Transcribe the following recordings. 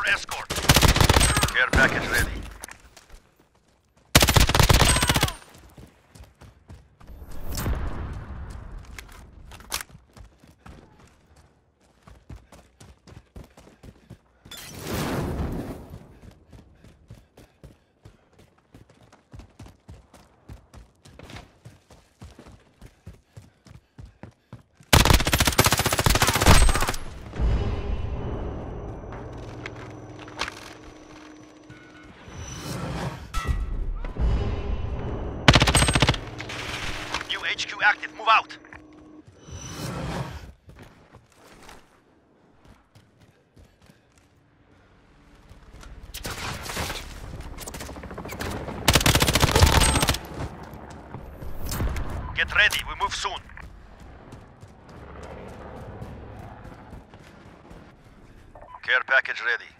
for escort. Move out. Get ready. We move soon. Care package ready.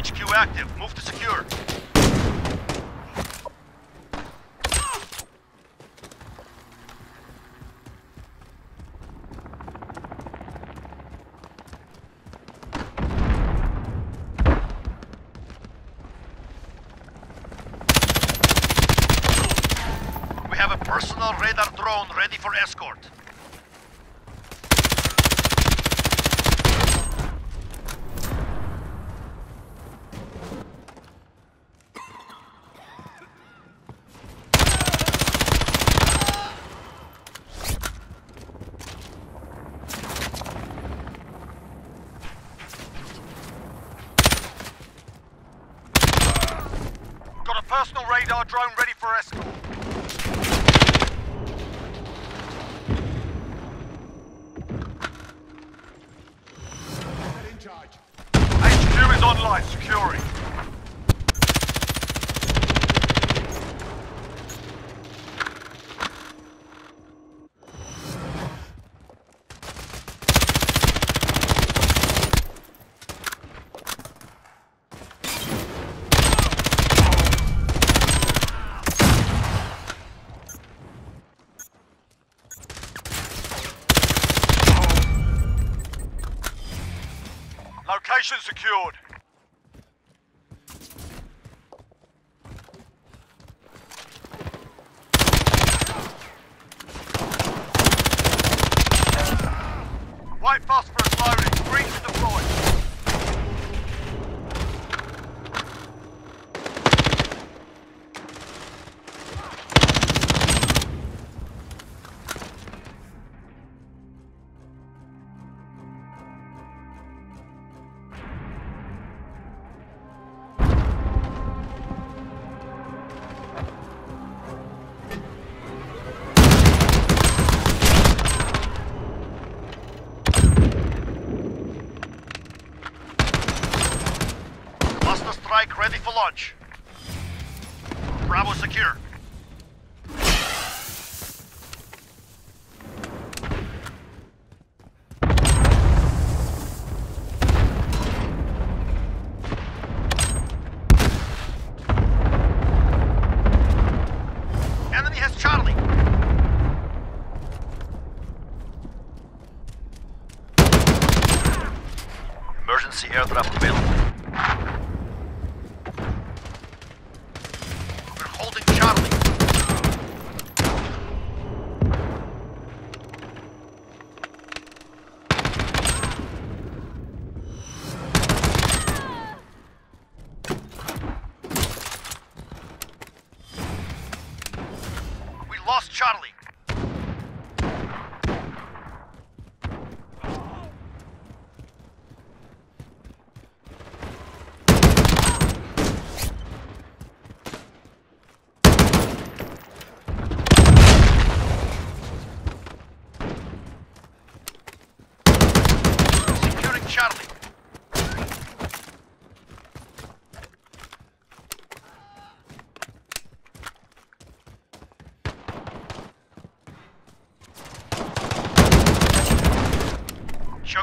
HQ active. Move to secure. We have a personal radar drone ready for escort. Got a personal radar drone ready for escort. in charge. HQ is online, securing. Location secured.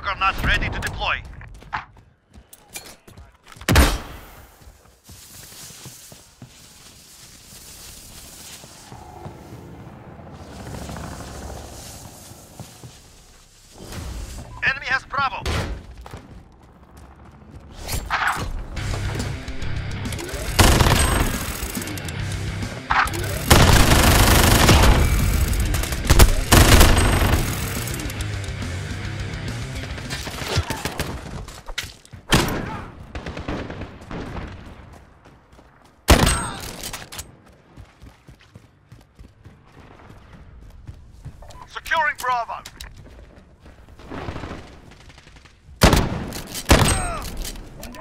Juggernaut ready to deploy. Bravo.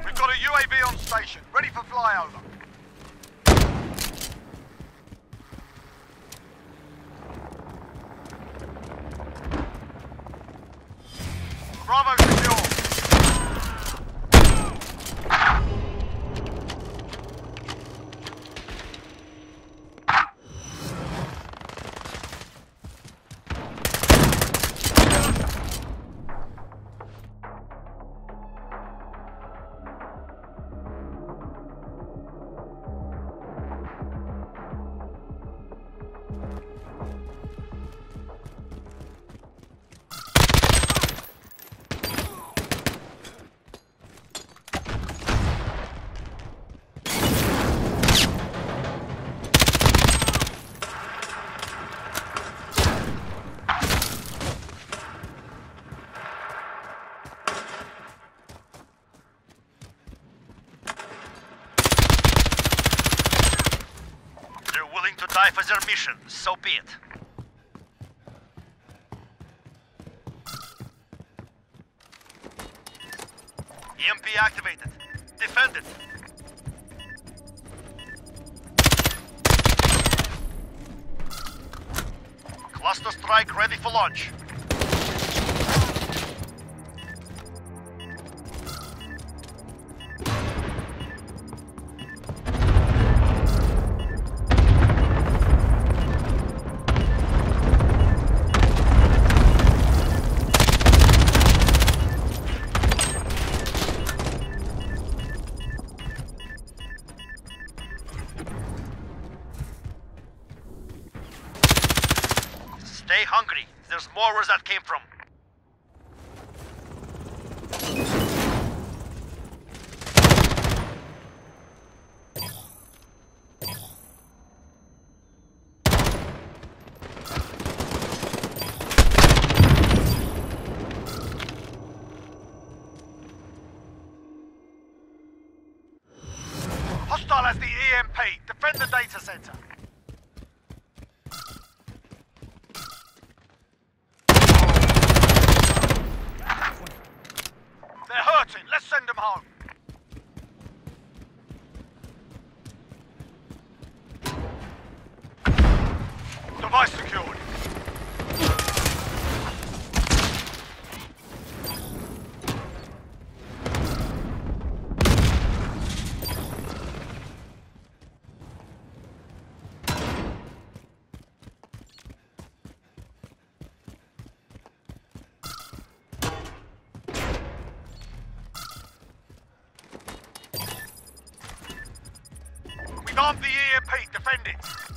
We've got a UAV on station, ready for flyover. Bravo mission, so be it. EMP activated. Defend it. Cluster strike ready for launch. better. Arm the EMP. Defend it.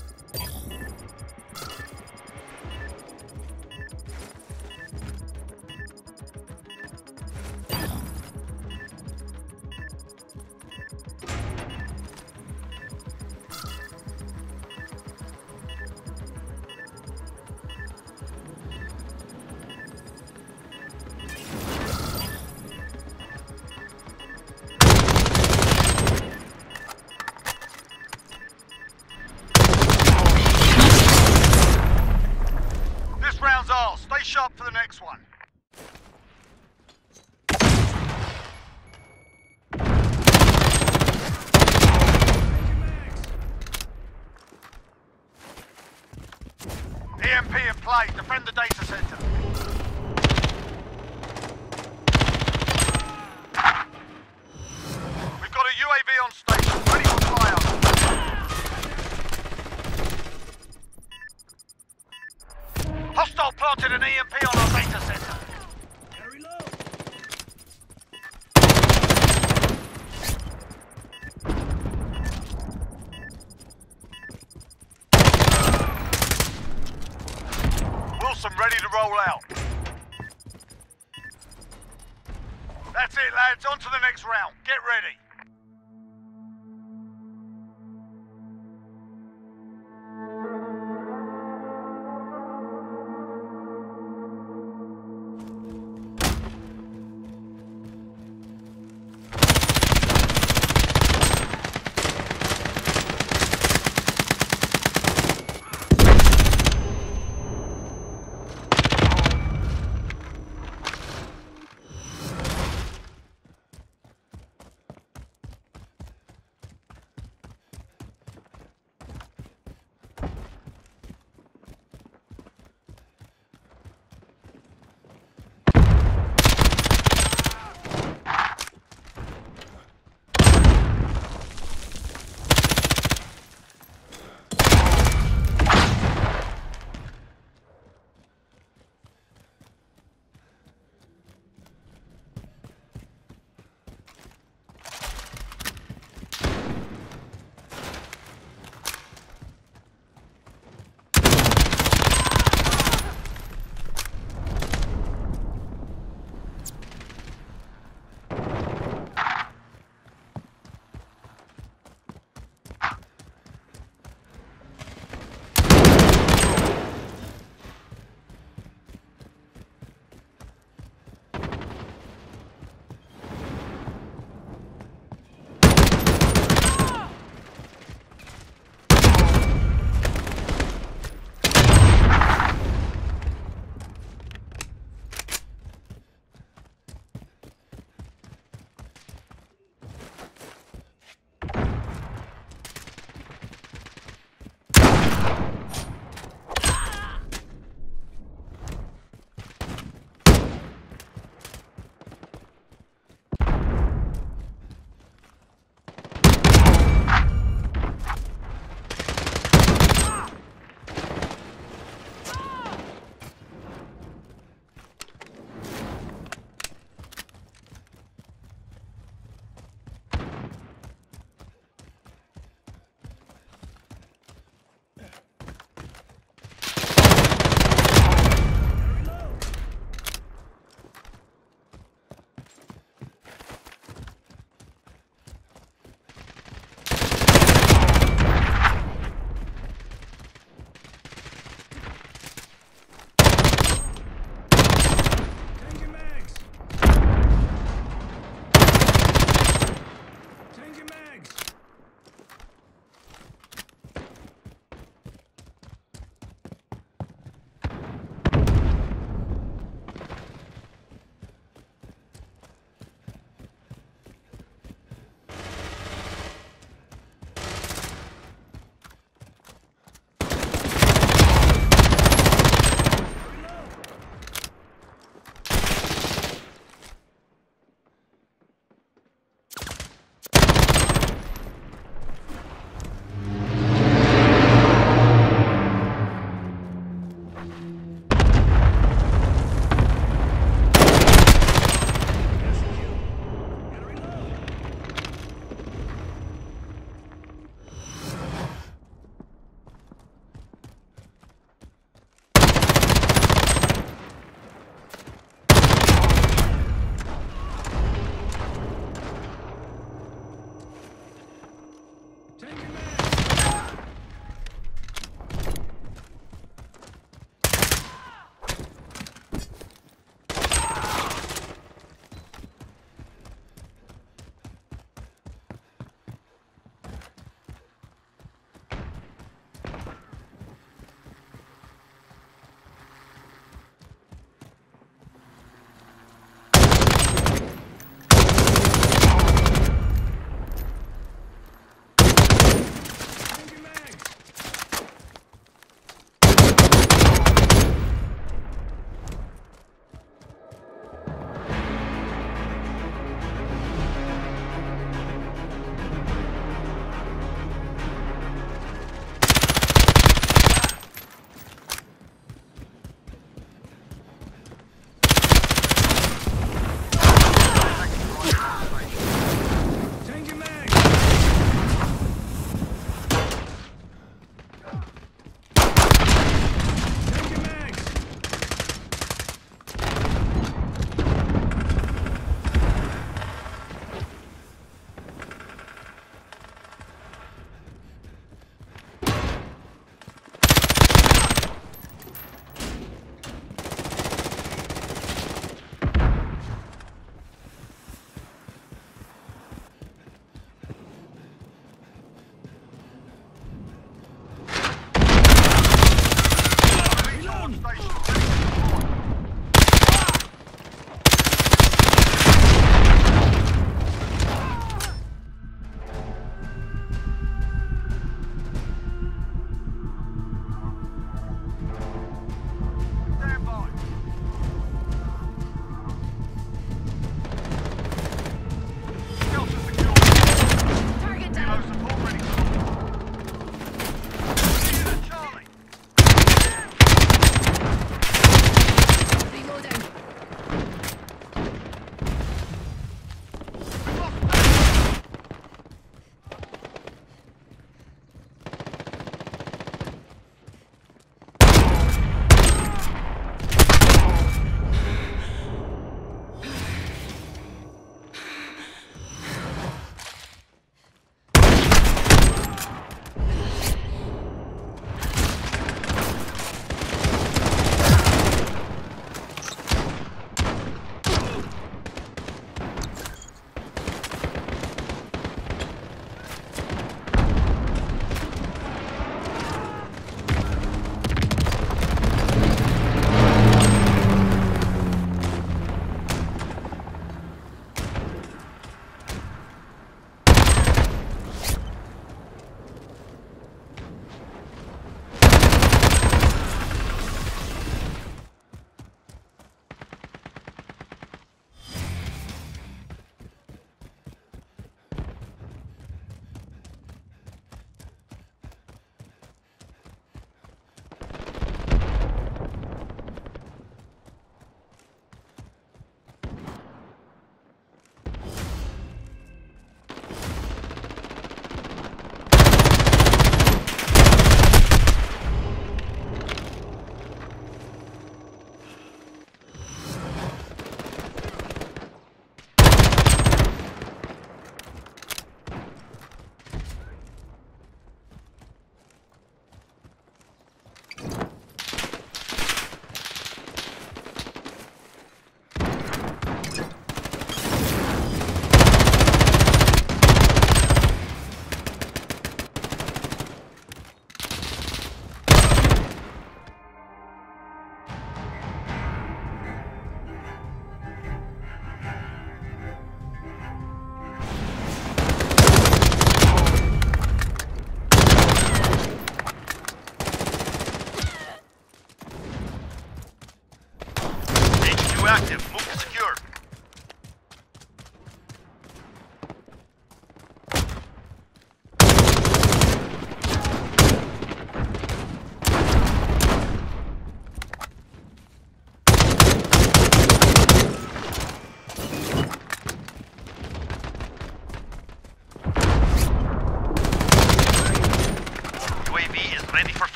One. EMP in play. Defend the data center. We've got a UAV on station, ready for flyover. Hostile planted an EMP That's it, lads. On to the next round. Get ready.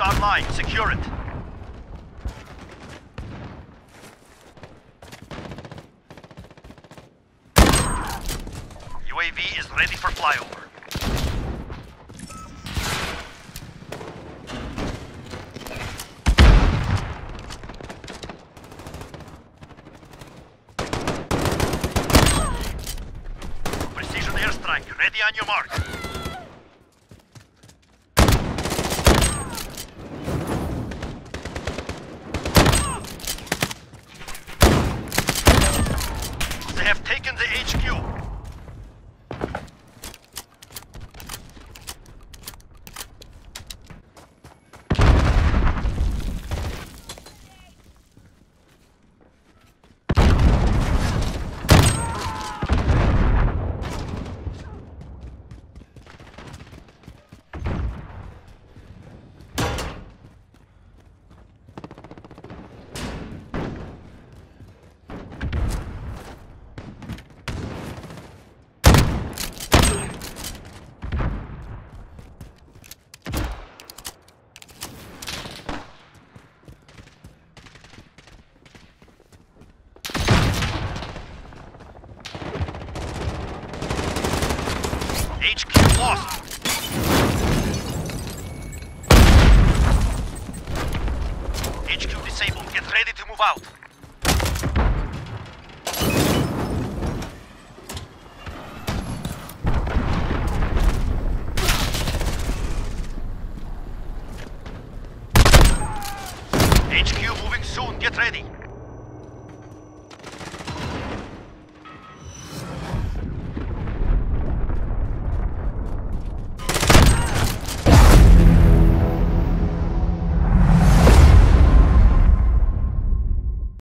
Online. Secure it. UAV is ready for flyover. Precision airstrike ready on your mark. They have taken the HQ. HQ